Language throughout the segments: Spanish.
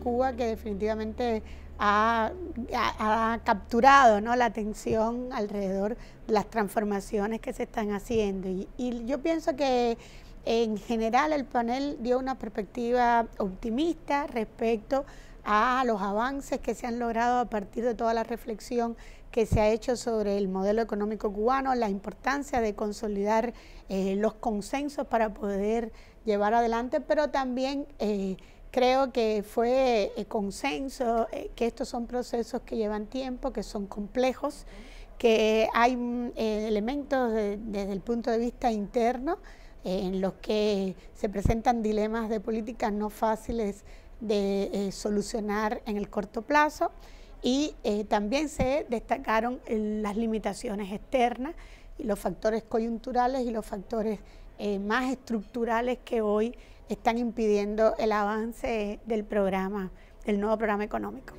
tema que definitivamente ha, capturado ¿no? la atención alrededor de las transformaciones que se están haciendo. y yo pienso que en general el panel dio una perspectiva optimista respecto a los avances que se han logrado a partir de toda la reflexión que se ha hecho sobre el modelo económico cubano, la importancia de consolidar eh, los consensos para poder llevar adelante, pero también eh, creo que fue eh, consenso que estos son procesos que llevan tiempo, que son complejos, que hay mm, elementos desde el punto de vista interno en los que se presentan dilemas de políticas no fáciles de solucionar en el corto plazo. Y eh, también se destacaron las limitaciones externas y los factores coyunturales y los factores eh, más estructurales que hoy están impidiendo el avance del programa, del nuevo programa económico.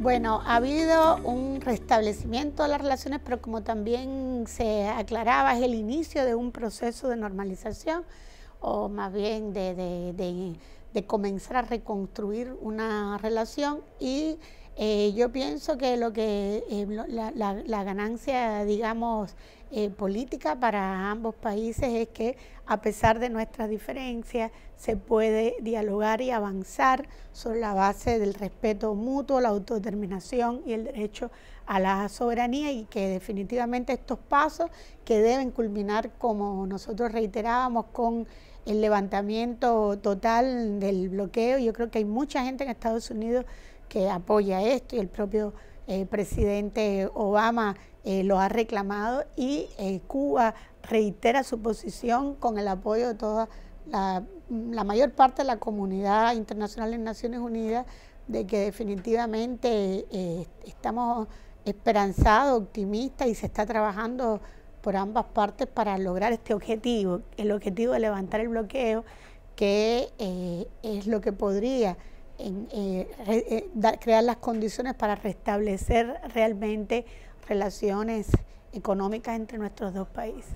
Bueno, ha habido un restablecimiento de las relaciones, pero como también se aclaraba, es el inicio de un proceso de normalización o más bien de de comenzar a reconstruir una relación y eh, yo pienso que lo que eh, la, ganancia, digamos, eh, política para ambos países es que a pesar de nuestras diferencias se puede dialogar y avanzar sobre la base del respeto mutuo, la autodeterminación y el derecho a la soberanía y que definitivamente estos pasos que deben culminar, como nosotros reiterábamos, con el levantamiento total del bloqueo. Yo creo que hay mucha gente en Estados Unidos que apoya esto y el propio eh, presidente Obama eh, lo ha reclamado y eh, Cuba reitera su posición con el apoyo de toda la, mayor parte de la comunidad internacional en Naciones Unidas de que definitivamente estamos esperanzados, optimistas y se está trabajando por ambas partes para lograr este objetivo, el objetivo de levantar el bloqueo, que es lo que podría eh, eh, crear las condiciones para restablecer realmente relaciones económicas entre nuestros dos países.